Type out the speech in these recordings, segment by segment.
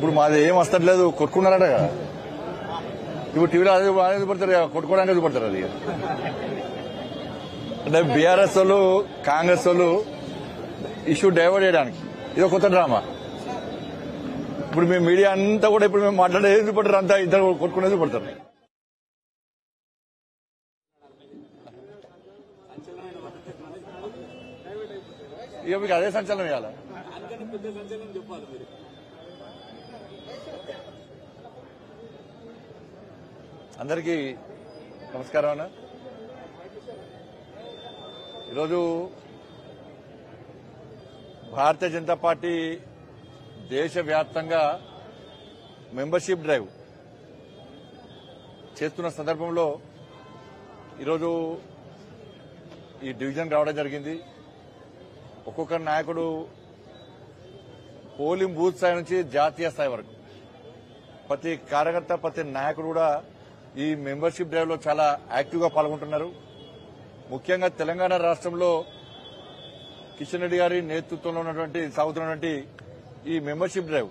ఇప్పుడు మాది ఏం వస్తట్లేదు కొట్టుకున్నారట కదా. ఇప్పుడు టీవీలో అదే అదే పడతారు కదా, కొట్టుకోవడానికి అది పడతారు అది. అంటే బీఆర్ఎస్ వాళ్ళు కాంగ్రెస్ వాళ్ళు ఇష్యూ డైవర్ట్ చేయడానికి. ఇది కొత్త డ్రామా. ఇప్పుడు మేము మీడియా అంతా కూడా ఇప్పుడు మేము మాట్లాడేది పడతారు అంతా ఇద్దరు కొట్టుకునేది పడతారు ఇక మీకు అదే సంచలనం ఇవ్వాలి అందరికీ నమస్కారం అన్న. ఈరోజు భారతీయ జనతా పార్టీ దేశవ్యాప్తంగా మెంబర్షిప్ డ్రైవ్ చేస్తున్న సందర్భంలో ఈరోజు ఈ డివిజన్ రావడం జరిగింది. ఒక్కొక్క నాయకుడు పోలింగ్ బూత్ స్థాయి నుంచి జాతీయ స్థాయి వరకు. ప్రతి కార్యకర్త ప్రతి నాయకుడు కూడా ఈ మెంబర్షిప్ డ్రైవ్లో చాలా యాక్టివ్గా పాల్గొంటున్నారు. ముఖ్యంగా తెలంగాణ రాష్ట్రంలో కిషన్ రెడ్డి గారి నేతృత్వంలో ఉన్నటువంటి సాగుతున్నటువంటి ఈ మెంబర్షిప్ డ్రైవ్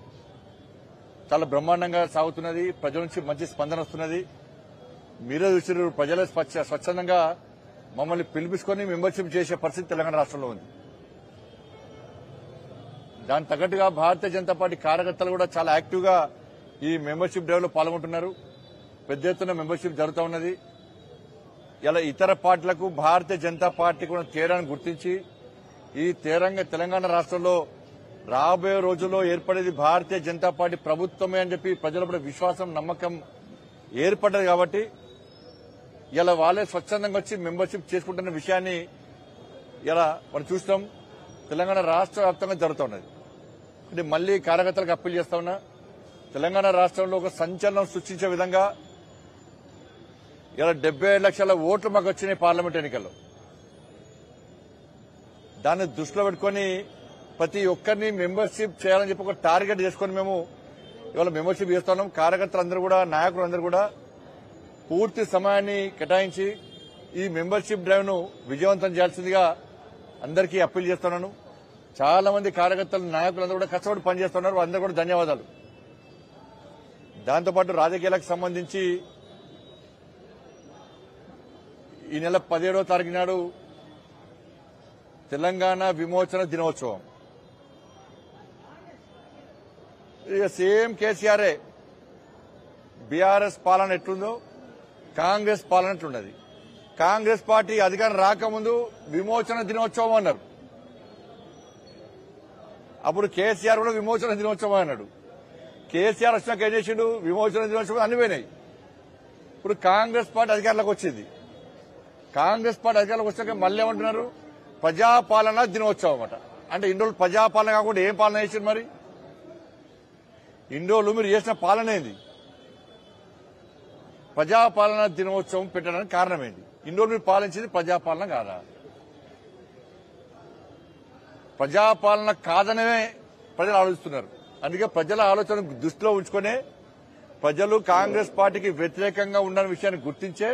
చాలా బ్రహ్మాండంగా సాగుతున్నది. ప్రజల నుంచి మంచి స్పందన వస్తున్నది. మీరే చూసారు ప్రజలే స్వచ్ఛ- స్వచ్ఛందంగా మమ్మల్ని పిలిపించుకొని మెంబర్షిప్ చేసే పరిస్థితి తెలంగాణ రాష్ట్రంలో ఉంది. దాని తగ్గట్టుగా భారతీయ జనతా పార్టీ కార్యకర్తలు కూడా చాలా యాక్టివ్గా ఈ మెంబర్షిప్ డ్రైవ్లో పాల్గొంటున్నారు. పెద్ద ఎత్తున మెంబర్షిప్ జరుగుతూ ఉన్నది. ఇలా ఇతర పార్టీలకు భారతీయ జనతా పార్టీ కూడా తీరాన్ని గుర్తించి ఈ తీరంగా తెలంగాణ రాష్ట్రంలో రాబోయే రోజుల్లో ఏర్పడేది భారతీయ జనతా పార్టీ ప్రభుత్వమే అని చెప్పి ప్రజల విశ్వాసం నమ్మకం ఏర్పడ్డది కాబట్టి ఇలా వాళ్ళే స్వచ్ఛందంగా వచ్చి మెంబర్షిప్ చేసుకుంటున్న విషయాన్ని ఇలా మనం చూస్తాం. తెలంగాణ రాష్ట్ర వ్యాప్తంగా జరుగుతున్నది అంటే మళ్ళీ కార్యకర్తలకు అప్పీల్ చేస్తా ఉన్నా. తెలంగాణ రాష్ట్రంలో ఒక సంచలనం సృష్టించే విధంగా ఇలా డెబ్బై లక్షల ఓట్లు మాకు వచ్చినాయి పార్లమెంట్ ఎన్నికల్లో. దాన్ని దృష్టిలో పెట్టుకొని ప్రతి ఒక్కరిని మెంబర్షిప్ చేయాలని చెప్పి ఒక టార్గెట్ చేసుకొని మేము ఇవాళ మెంబర్షిప్ చేస్తున్నాం కార్యకర్తలందరూ కూడా నాయకులందరూ కూడా పూర్తి సమయాన్ని కేటాయించి ఈ మెంబర్షిప్ డ్రైవ్ను విజయవంతం చేయాల్సిందిగా అందరికీ అప్పీల్ చేస్తున్నాను చాలా మంది కార్యకర్తలు నాయకులందరూ కూడా కష్టపడి పనిచేస్తున్నారు. అందరూ కూడా ధన్యవాదాలు. దాంతోపాటు రాజకీయాలకు సంబంధించి ఈ నెల పదిహేడవ తారీఖు నాడు తెలంగాణ విమోచన దినోత్సవం. ఇక సేమ్ కేసీఆరే బీఆర్ఎస్ పాలన ఎట్లుందో కాంగ్రెస్ పాలన ఎట్లున్నది. కాంగ్రెస్ పార్టీ అధికారం రాకముందు విమోచన దినోత్సవం అన్నారు. అప్పుడు కేసీఆర్ కూడా విమోచన దినోత్సవం అన్నాడు. కేసీఆర్ వచ్చినాక ఏం చేసిండు? విమోచన దినోత్సవం అన్ని పోయినాయి. ఇప్పుడు కాంగ్రెస్ పార్టీ అధికారంలోకి వచ్చింది. కాంగ్రెస్ పార్టీ అధికారంలోకి వచ్చాక మళ్ళీ ఏమంటున్నారు? ప్రజాపాలన దినోత్సవం అనమాట అంటే ఇన్ని రోజులు ప్రజాపాలన కాకుండా ఏం పాలన చేసింది మరి? ఇన్ని రోజులు మీరు చేసిన పాలన ఏంది? ప్రజాపాలన దినోత్సవం పెట్టడానికి కారణం ఏంటి ఇన్ని రోజులు మీరు పాలించింది ప్రజాపాలన కాదా? ప్రజాపాలన కాదనే ప్రజలు ఆలోచిస్తున్నారు. అందుకే ప్రజల ఆలోచన దృష్టిలో ఉంచుకునే ప్రజలు కాంగ్రెస్ పార్టీకి వ్యతిరేకంగా ఉన్న విషయాన్ని గుర్తించే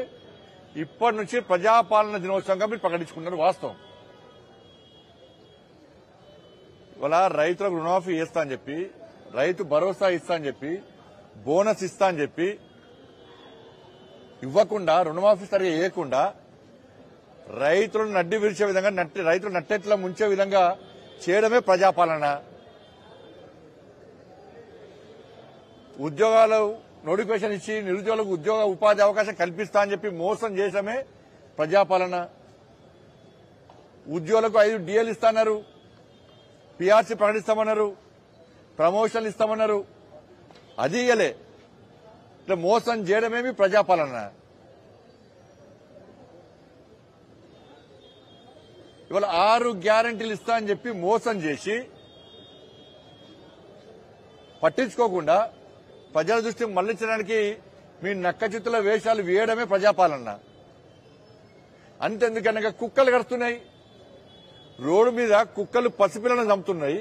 ఇప్పటి నుంచి ప్రజాపాలన దినోత్సవంగా మీరు ప్రకటించుకున్నారు వాస్తవం. ఇవాళ రైతులకు రుణమాఫీ ఇస్తా అని చెప్పి రైతు భరోసా ఇస్తా అని చెప్పి బోనస్ ఇస్తా అని చెప్పి ఇవ్వకుండా రుణమాఫీ సరిగా వేయకుండా రైతులను నడ్డి విరిచే విధంగా రైతులు నట్టెట్లా ముంచే విధంగా చేయడమే ప్రజాపాలన. ఉద్యోగాలు నోటిఫికేషన్ ఇచ్చి నిరుద్యోగులకు ఉద్యోగ ఉపాధి అవకాశం కల్పిస్తా అని చెప్పి మోసం చేయడమే ప్రజాపాలన. ఉద్యోగులకు ఐదు డిఎల్ ఇస్తామన్నారు పిఆర్సీ ప్రకటిస్తామన్నారు. ప్రమోషన్లు ఇస్తామన్నారు. అది ఇయ్యలే. ఇట్లా మోసం చేయడమేమి ప్రజాపాలన. ఇవాళ ఆరు గ్యారంటీలు ఇస్తా అని చెప్పి మోసం చేసి పట్టించుకోకుండా ప్రజల దృష్టి మళ్ళించడానికి మీ నక్క చిత్తుల వేషాలు వేయడమే ప్రజాపాలన. అంతెందుకనగా కుక్కలు కడుతున్నాయి. రోడ్డు మీద కుక్కలు పసిపిల్లను చంపుతున్నాయి.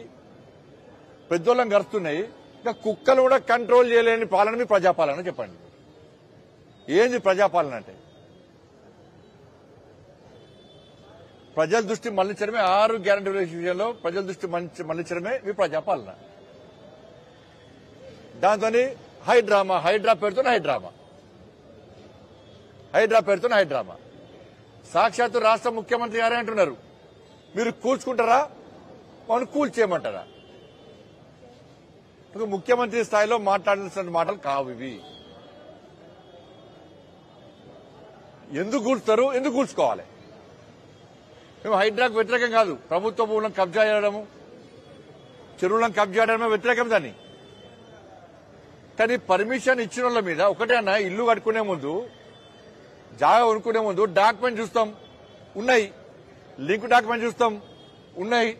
పెద్దోళ్ళని కడుతున్నాయి ఇంకా కుక్కలు కూడా కంట్రోల్ చేయలేని పాలన మీ ప్రజాపాలన చెప్పండి. ఏంది ప్రజాపాలన అంటే? ప్రజల దృష్టి మళ్ళించడమే ఆరు గ్యారంటీ విషయంలో ప్రజల దృష్టి మళ్ళించడమే మీ ప్రజాపాలన. దాంతో హైడ్రామా హైడ్రా పేరుతో హైడ్రామా హైడ్రా పేరుతో హైడ్రామా సాక్షాత్తు రాష్ట్ర ముఖ్యమంత్రి గారే అంటున్నారు. మీరు కూల్చుకుంటారా? మమ్మల్ని కూల్చేయమంటారా ముఖ్యమంత్రి స్థాయిలో మాట్లాడాల్సిన మాటలు కావు ఇవి. ఎందుకు కూల్చుతారు? ఎందుకు కూల్చుకోవాలి? మేము హైడ్రాకు వ్యతిరేకం కాదు. ప్రభుత్వ భూములను కబ్జా చేయడము చెరువులను కబ్జా చేయడమే వ్యతిరేకం దాన్ని. కానీ పర్మిషన్ ఇచ్చిన వాళ్ళ మీద ఒకటే అన్న ఇల్లు కట్టుకునే ముందు జాగా కొనుక్కునే ముందు డాక్యుమెంట్ చూస్తాం. ఉన్నాయి. లింక్ డాక్యుమెంట్ చూస్తాం. ఉన్నాయి.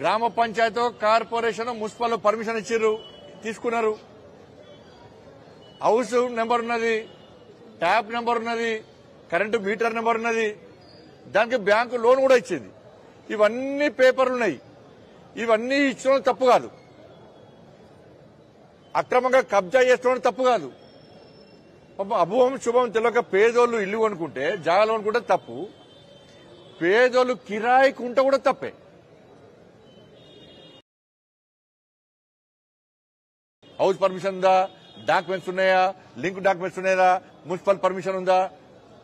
గ్రామ పంచాయతీ కార్పొరేషన్ మున్సిపల్ పర్మిషన్ ఇచ్చారు తీసుకున్నారు. హౌస్ నెంబర్ ఉన్నది ట్యాప్ నెంబర్ ఉన్నది కరెంటు మీటర్ నెంబర్ ఉన్నది దానికి బ్యాంకు లోన్ కూడా ఇచ్చింది. ఇవన్నీ పేపర్లు ఉన్నాయి. ఇవన్నీ ఇచ్చడం తప్పు కాదు. అక్రమంగా కబ్జా చేసుకోవడం తప్పు కాదు. అభువం శుభం తెలియక పేదోళ్ళు ఇల్లు కొనుక్కుంటే జాగాలు కొనుక్కుంటే తప్పు. పేదోళ్ళు కిరాయికి ఉంటే కూడా తప్పే. హౌస్ పర్మిషన్ ఉందా? డాక్యుమెంట్స్ ఉన్నాయా? లింక్ డాక్యుమెంట్స్ ఉన్నాయా? మున్సిపల్ పర్మిషన్ ఉందా?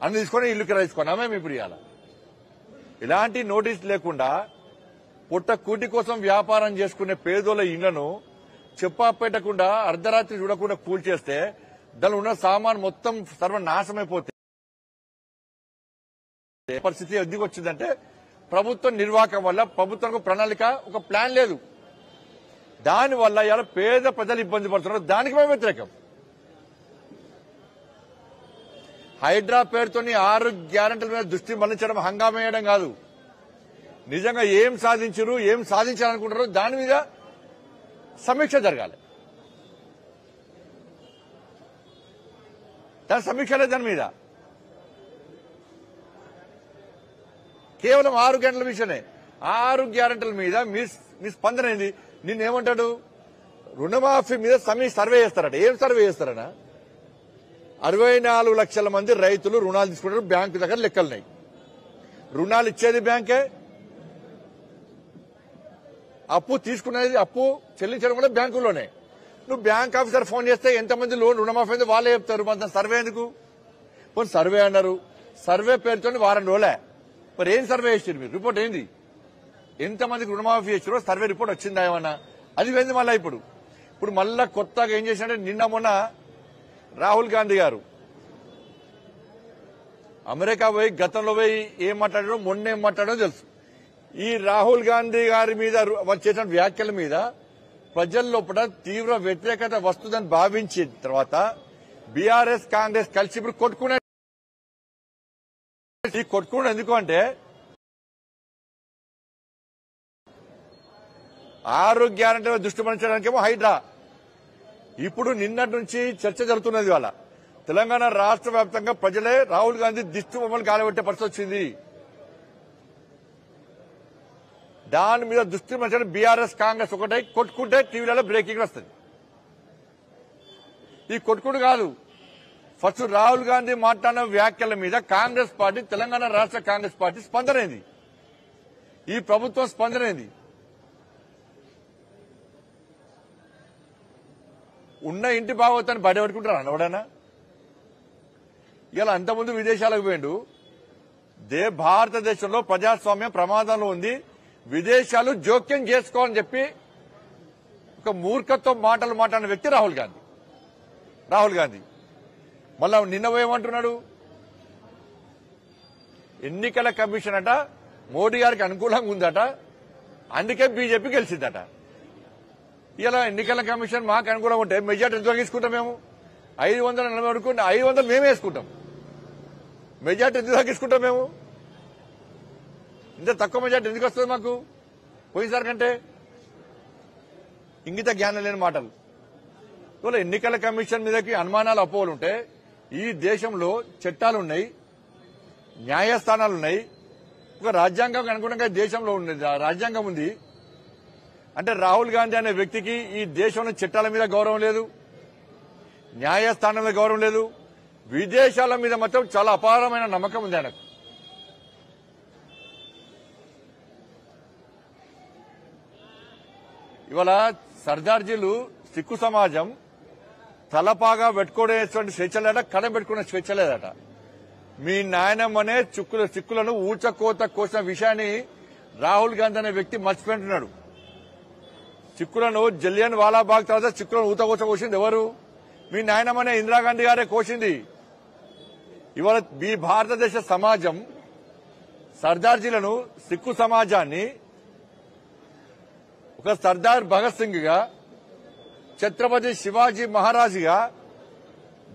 అన్ని తీసుకొని ఇల్లు కిరాయి తీసుకొని మేము ఇప్పుడు ఇవ్వాల ఇలాంటి నోటీస్ లేకుండా పుట్ట కూటి కోసం వ్యాపారం చేసుకునే పేదోళ్ళ ఇళ్ళను చెప్పా పెట్టకుండా అర్ధరాత్రి చూడకుండా కూల్చేస్తే దానిలో ఉన్న సామాన్ మొత్తం సర్వనాశమైపోతే పరిస్థితి ఎందుకు వచ్చిందంటే ప్రభుత్వం నిర్వాహకం వల్ల ప్రభుత్వానికి ప్రణాళిక ఒక ప్లాన్ లేదు. దానివల్ల ఇవాళ ఇలా పేద ప్రజలు ఇబ్బంది పడుతున్నారు. దానికి మేము వ్యతిరేకం. హైడ్రా పేరుతోని ఆరు గ్యారంటీల మీద దృష్టి మళ్ళించడం హంగామా వేయడం కాదు. నిజంగా ఏం సాధించరు ఏం సాధించాలనుకుంటారు దాని మీద సమీక్ష జరగాలి. దాని సమీక్ష లేదు దాని మీద. కేవలం ఆరు గంటల విషయమే. ఆరు గ్యారంటీల మీద మీ మీ స్పందన ఏంది? నిన్నేమంటాడు? రుణమాఫీ మీద సమీ సర్వే చేస్తారట. ఏం సర్వే చేస్తారనా అరవై నాలుగు లక్షల మంది రైతులు రుణాలు తీసుకుంటారు బ్యాంకు దగ్గర లెక్కలున్నాయి. రుణాలు ఇచ్చేది బ్యాంకే. అప్పు తీసుకునేది అప్పు చెల్లించడం కూడా బ్యాంకులోనే నువ్వు బ్యాంక్ ఆఫీసర్ ఫోన్ చేస్తే ఎంతమంది లోన్ రుణమాఫీ అయింది వాళ్ళే చెప్తారు. మన సర్వే ఎందుకు? పోనీ సర్వే అన్నారు. సర్వే పేరుతో వారం రోజులే. మరి ఏం సర్వే చేసారు మీరు? రిపోర్ట్ ఏంది? ఎంతమందికి రుణమాఫీ చేసారో సర్వే రిపోర్ట్ వచ్చిందా ఏమన్నా? అది పోయింది మళ్ళా ఇప్పుడు. ఇప్పుడు మళ్ళా కొత్తగా ఏం చేసినట్టే నిన్న మొన్న రాహుల్ గాంధీ గారు. అమెరికా పోయి గతంలో పోయి ఏం మాట్లాడాడో మొన్న ఏం మాట్లాడో తెలుసు. ఈ రాహుల్ గాంధీ గారి మీద చేసిన వ్యాఖ్యల మీద ప్రజల లోపల తీవ్ర వ్యతిరేకత వస్తుందని భావించిన తర్వాత బీఆర్ఎస్ కాంగ్రెస్ కలిసి ఇప్పుడు కొట్టుకునే కొట్టుకున్నాడు ఎందుకు అంటే ఆరోగ్య గ్యారంటీ దృష్టి మరించడానికేమో హైడ్రా. ఇప్పుడు నిన్నటి నుంచి చర్చ జరుగుతున్నది వాళ్ళ తెలంగాణ రాష్ట్ర వ్యాప్తంగా ప్రజలే రాహుల్ గాంధీ దిష్టి బొమ్మలు కాలబెట్టే పరిస్థితి వచ్చింది. దాని మీద దృష్టి మరించడం బీఆర్ఎస్ కాంగ్రెస్ ఒకటే కొట్టుకుంటే టీవీలలో బ్రేకింగ్ వస్తుంది. ఈ కొట్టుకుడు కాదు. ఫస్ట్ రాహుల్ గాంధీ మాట్లాడిన వ్యాఖ్యల మీద కాంగ్రెస్ పార్టీ తెలంగాణ రాష్ట్ర కాంగ్రెస్ పార్టీ స్పందనైంది. ఈ ప్రభుత్వం స్పందనైంది. ఉన్న ఇంటి భాగవతాన్ని బయట పెట్టుకుంటారు అన్నవాడనా ఇలా అంతకుముందు విదేశాలకు పోయిండు. దే భారతదేశంలో ప్రజాస్వామ్యం ప్రమాదంలో ఉంది. విదేశాలు జోక్యం చేసుకోవాలని చెప్పి ఒక మూర్ఖత్వం మాటలు మాట్లాడిన వ్యక్తి రాహుల్ గాంధీ. రాహుల్ గాంధీ. మళ్ళా నిన్న ఏమంటున్నాడు ఎన్నికల కమిషన్ అట మోడీ గారికి అనుకూలంగా ఉందట అందుకే బీజేపీ గెలిచిందట. ఇలా ఎన్నికల కమిషన్ మాకు అనుకూలంగా ఉంటే మెజార్టీ ఎంత తీసుకుంటాం మేము? ఐదు వందల నలభై అనుకుంటే ఐదు వందలు మేమే వేసుకుంటాం. మెజార్టీ ఎందుకు తగ్గించుకుంటాం మేము? ఇంత తక్కువ మెజార్టీ ఎందుకు వస్తుంది మాకు? పోయినసారి కంటే ఇంగిత జ్ఞానం లేని మాటలు. ఇవాళ ఎన్నికల కమిషన్ మీదకి అనుమానాలు అపోహలు ఉంటే ఈ దేశంలో చట్టాలు ఉన్నాయి న్యాయస్థానాలు ఉన్నాయి. ఒక రాజ్యాంగం అనుగుణంగా దేశంలో ఉంది ఆ రాజ్యాంగం ఉంది. అంటే రాహుల్ గాంధీ అనే వ్యక్తికి ఈ దేశంలో చట్టాల మీద గౌరవం లేదు న్యాయస్థానం మీద గౌరవం లేదు విదేశాల మీద మాత్రం చాలా అపారమైన నమ్మకం ఉంది ఆయనకు. ఇవాళ సర్దార్జీలు సిక్కు సమాజం తలపాగా పెట్టుకునేటువంటి స్వేచ్ఛ లేట కడం పెట్టుకునే స్వేచ్ఛ లేదట మీ నాయనమ్మనే చిక్కుల సిక్కులను ఊచకోత కోసిన విషయాన్ని రాహుల్ గాంధీ అనే వ్యక్తి మర్చిపోయింటున్నాడు చిక్కులను జలియన్ వాలాబాగ్ తర్వాత చిక్కులను ఊతకోత కోసింది ఎవరు? మీ నాయనమ్మనే ఇందిరాగాంధీ గారే కోసింది. ఇవాళ మీ భారతదేశ సమాజం సర్దార్జీలను సిక్కు సమాజాన్ని ఒక సర్దార్ భగత్ సింగ్గా ఛత్రపతి శివాజీ మహారాజుగా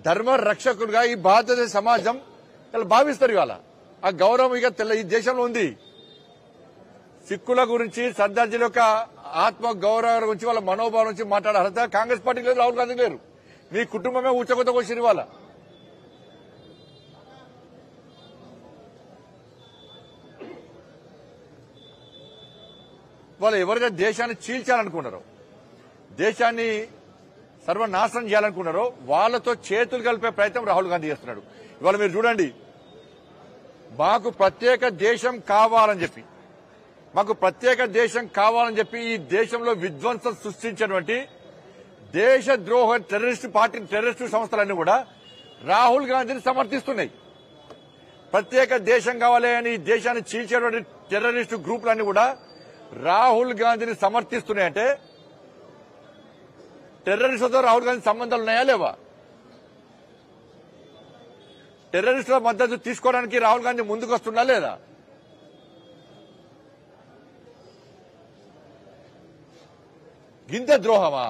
ధర్మ రక్షకుడుగా ఈ భారతదేశ సమాజం ఇలా భావిస్తారు ఇవాళ. ఆ గౌరవం ఇక తెల్ల ఈ దేశంలో ఉంది. సిక్కుల గురించి సర్దార్జీల యొక్క ఆత్మ గౌరవం గురించి వాళ్ళ మనోభావం నుంచి మాట్లాడే అర్హత కాంగ్రెస్ పార్టీ లేదు రాహుల్ గాంధీ లేరు. మీ కుటుంబమే ఉచ్చకొత్త వచ్చింది ఇవాళ. వాళ్ళు ఎవరైతే దేశాన్ని చీల్చాలనుకున్నారో దేశాన్ని సర్వనాశనం చేయాలనుకున్నారో వాళ్ళతో చేతులు కలిపే ప్రయత్నం రాహుల్ గాంధీ చేస్తున్నాడు. ఇవాళ మీరు చూడండి మాకు ప్రత్యేక దేశం కావాలని చెప్పి మాకు ప్రత్యేక దేశం కావాలని చెప్పి ఈ దేశంలో విధ్వంసం సృష్టించినటువంటి దేశద్రోహ టెర్రరిస్ట్ పార్టీ టెర్రరిస్టు సంస్థలన్నీ కూడా రాహుల్ గాంధీని సమర్థిస్తున్నాయి. ప్రత్యేక దేశం కావాలి అని ఈ దేశాన్ని చీల్చేటువంటి టెర్రరిస్టు గ్రూపులన్నీ కూడా రాహుల్ గాంధీని సమర్థిస్తున్నాయంటే టెర్రరిస్టులతో రాహుల్ గాంధీ సంబంధాలు ఉన్నాయా లేవా? టెర్రరిస్టుల మద్దతు తీసుకోవడానికి రాహుల్ గాంధీ ముందుకు వస్తున్నా లేదా? ఇంత ద్రోహమా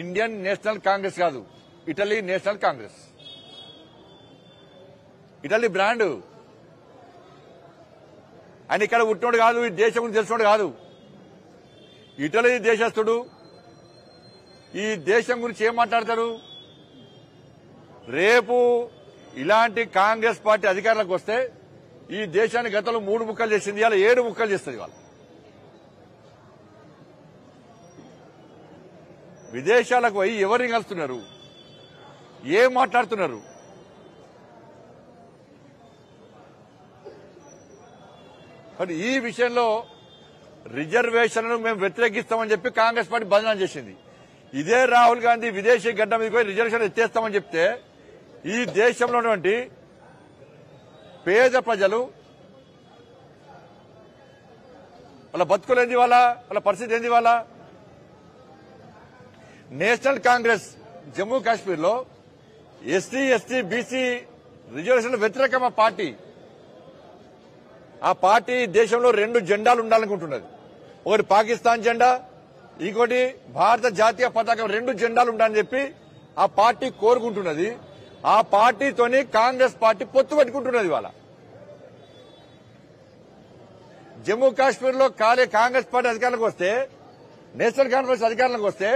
ఇండియన్ నేషనల్ కాంగ్రెస్ కాదు. Italy National Congress Italy brand ఆయన ఇక్కడ పుట్టినోడు కాదు ఈ దేశం గురించి తెలిసినోడు కాదు. ఇటలీ దేశస్థుడు. ఈ దేశం గురించి ఏం మాట్లాడతారు? రేపు ఇలాంటి కాంగ్రెస్ పార్టీ అధికారంలోకి వస్తే ఈ దేశాన్ని గతంలో మూడు ముక్కలు చేసింది ఇవాళ ఏడు ముక్కలు చేస్తుంది ఇవాళ. విదేశాలకు పోయి ఎవరిని కలుస్తున్నారు? ఏం మాట్లాడుతున్నారు? మరి ఈ విషయంలో రిజర్వేషన్లను మేము వ్యతిరేకిస్తామని చెప్పి కాంగ్రెస్ పార్టీ బంధనం చేసింది. ఇదే రాహుల్ గాంధీ విదేశీ గడ్డ మీద పోయి రిజర్వేషన్ ఎత్తేస్తామని చెప్తే ఈ దేశంలో ఉన్నటువంటి పేద ప్రజలు వాళ్ళ బతుకులు ఏంది వాళ్ళ వాళ్ళ పరిస్థితి ఏంది వాళ్ళ నేషనల్ కాంగ్రెస్ జమ్మూ కాశ్మీర్లో ఎస్టీ ఎస్టీ బీసీ రిజర్వేషన్ వ్యతిరేకమ పార్టీ. ఆ పార్టీ దేశంలో రెండు జెండాలు ఉండాలనుకుంటున్నది. ఒకటి పాకిస్తాన్ జెండా ఇంకోటి భారత జాతీయ పతాకం రెండు జెండాలు ఉండాలని చెప్పి ఆ పార్టీ కోరుకుంటున్నది. ఆ పార్టీతోని కాంగ్రెస్ పార్టీ పొత్తు పెట్టుకుంటున్నది ఇవాళ. జమ్మూ కాశ్మీర్లో కాలే కాంగ్రెస్ పార్టీ అధికారంలోకి వస్తే నేషనల్ కాన్ఫరెన్స్ అధికారంలోకి వస్తే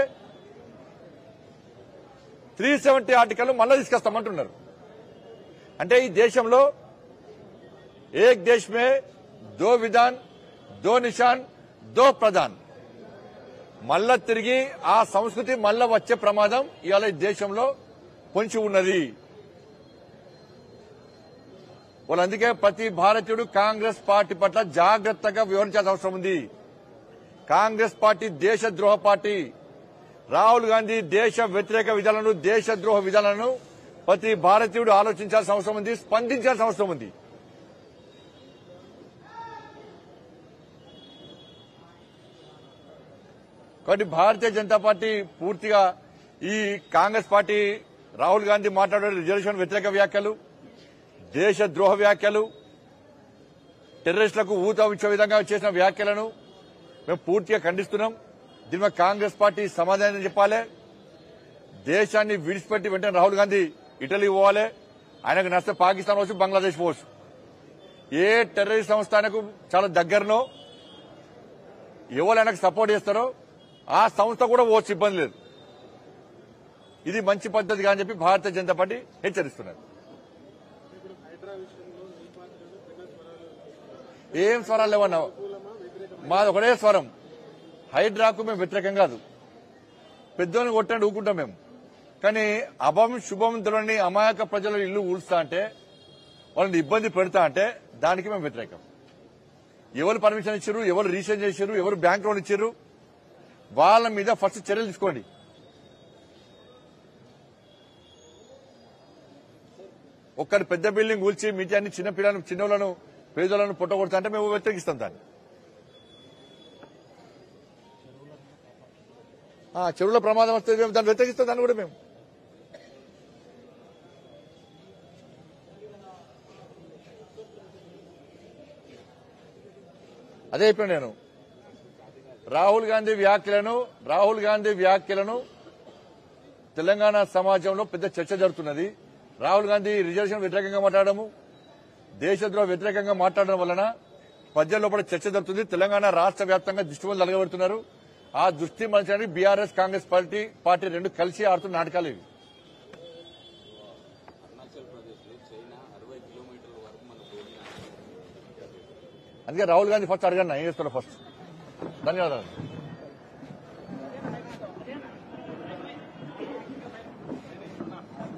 త్రీ సెవెంటీ ఆర్టికల్ మళ్ళీ తీసుకొస్తామంటున్నారు. అంటే ఈ దేశంలో ఏక్ దేశ్ మే దో విధాన్ దో నిషాన్ దో ప్రధాన్. మళ్ళా తిరిగి ఆ సంస్కృతి మళ్ళా వచ్చే ప్రమాదం ఇవాళ ఈ దేశంలో పొంచి ఉన్నది. వాళ్ళు అందుకే ప్రతి భారతీయుడు కాంగ్రెస్ పార్టీ పట్ల జాగ్రత్తగా వివరించాల్సిన అవసరం ఉంది. కాంగ్రెస్ పార్టీ దేశద్రోహ పార్టీ. రాహుల్ గాంధీ దేశ వ్యతిరేక విధానాలను దేశద్రోహ విధానాలను ప్రతి భారతీయుడు ఆలోచించాల్సిన అవసరం ఉంది స్పందించాల్సిన అవసరం ఉంది. కాబట్టి భారతీయ జనతా పార్టీ పూర్తిగా ఈ కాంగ్రెస్ పార్టీ రాహుల్ గాంధీ మాట్లాడే రిజర్వేషన్ వ్యతిరేక వ్యాఖ్యలు దేశ ద్రోహ వ్యాఖ్యలు టెర్రరిస్టులకు ఊత ఇచ్చే విధంగా చేసిన వ్యాఖ్యలను మేము పూర్తిగా ఖండిస్తున్నాం. దీని కాంగ్రెస్ పార్టీ సమాధానం చెప్పాలి. దేశాన్ని విడిచిపెట్టి వెంటనే రాహుల్ గాంధీ ఇటలీ పోవాలి. ఆయనకు నష్టం పాకిస్తాన్ పోవచ్చు బంగ్లాదేశ్ పోవచ్చు. ఏ టెర్రరిస్ట్ సంస్థ ఆయనకు చాలా దగ్గరనో ఎవరు ఆయనకు సపోర్ట్ చేస్తారో ఆ సంస్థ కూడా పోవచ్చు ఇబ్బంది లేదు. ఇది మంచి పద్ధతి కాని చెప్పి భారతీయ జనతా పార్టీ హెచ్చరిస్తున్నారు ఏం స్వరాలు లేవన్నా? మాది ఒకటే స్వరం. హైడ్రాకు మేము వ్యతిరేకం కాదు. పెద్దోని కొట్టండి ఊకుంటాం మేము. కానీ అభం శుభం తెలియని అమాయక ప్రజల ఇల్లు ఊడుస్తా అంటే వాళ్ళని ఇబ్బంది పెడతా అంటే దానికి మేము వ్యతిరేకం. ఎవరు పర్మిషన్ ఇచ్చారు ఎవరు రీసెంట్ చేశారు ఎవరు బ్యాంక్ లోన్ ఇచ్చారు వాళ్ళ మీద ఫస్ట్ చర్యలు తీసుకోండి. ఒక్కడు పెద్ద బిల్డింగ్ కూల్చి మిగతా చిన్న పిల్లలను చిన్నోళ్ళను పేదలను పుట్టగొడతా అంటే మేము వ్యతిరేకిస్తాం దాన్ని. చెరువుల ప్రమాదం వస్తే మేము దాన్ని వ్యతిరేకిస్తాం దాన్ని కూడా మేము. అదే చెప్పాను నేను. రాహుల్ గాంధీ వ్యాఖ్యలను రాహుల్ గాంధీ వ్యాఖ్యలను తెలంగాణ సమాజంలో పెద్ద చర్చ జరుగుతున్నది. రాహుల్ గాంధీ రిజర్వేషన్ వ్యతిరేకంగా మాట్లాడము దేశద్రోహ వ్యతిరేకంగా మాట్లాడడం వలన ప్రజల్లో కూడా చర్చ జరుగుతుంది. తెలంగాణ రాష్ట్ర వ్యాప్తంగా దృష్టి వల్ల నలగబెడుతున్నారు ఆ దృష్టి మలచడానికి బీఆర్ఎస్ కాంగ్రెస్ పార్టీ పార్టీ రెండు కలిసి ఆడుతున్న నాటకాలు ఇవి. అందుకే రాహుల్ గాంధీ ఫస్ట్ అడగండి ఏం చేస్తారో ఫస్ట్. ధన్యవాదాలు.